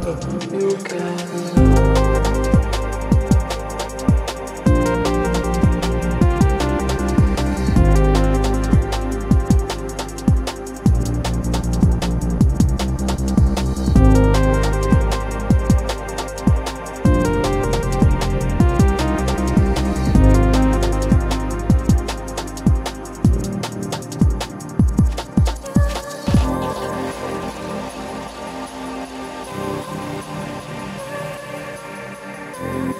Luca.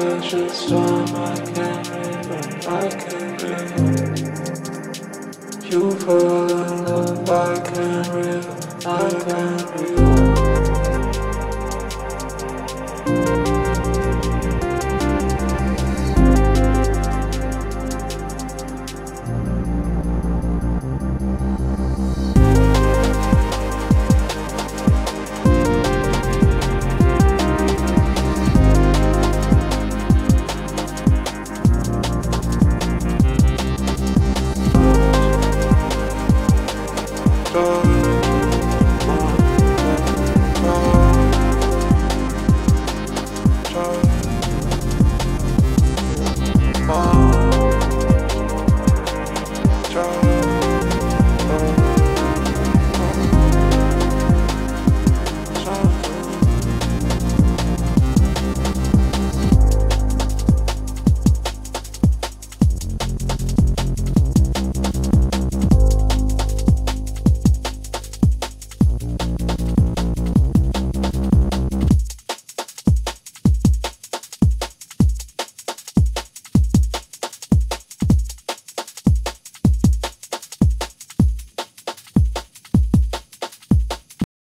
special storm I can remember, I can remember. You fell in love, I can remember, I can remember. go.